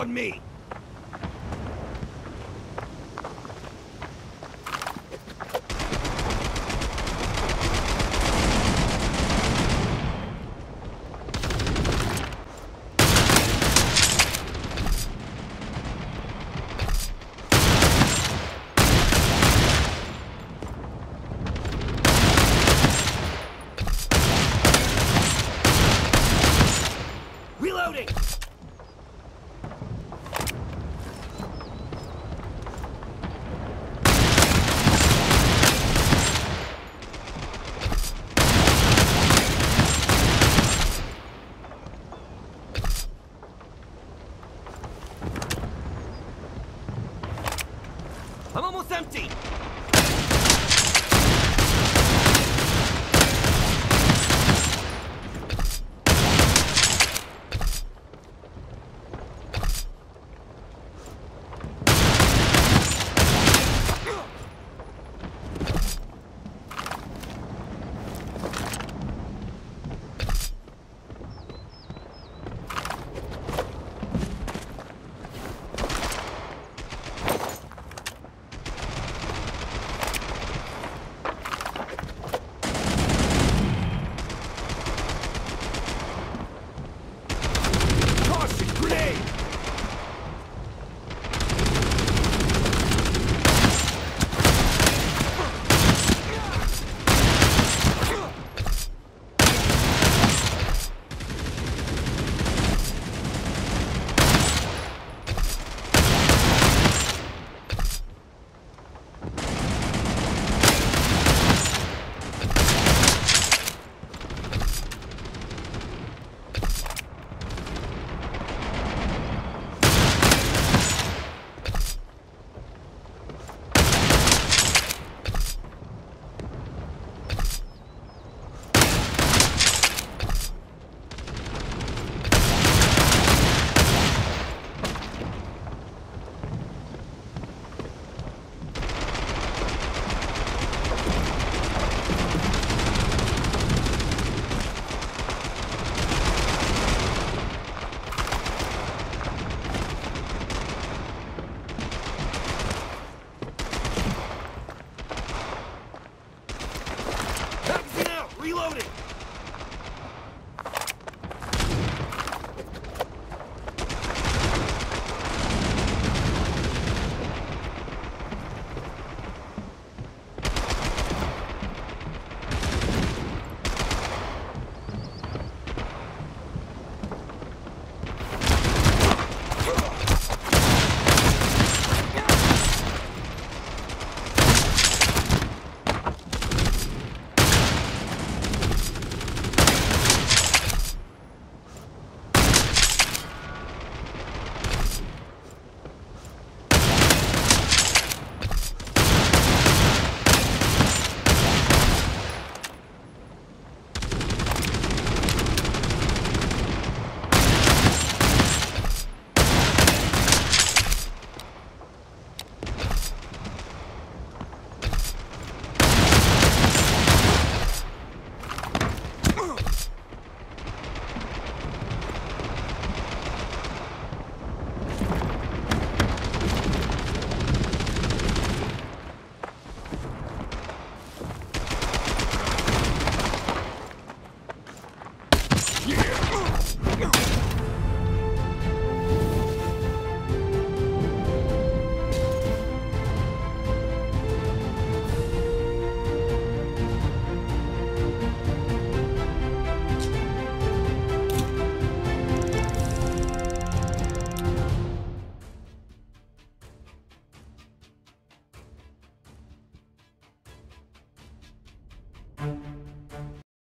On me! I'm almost empty!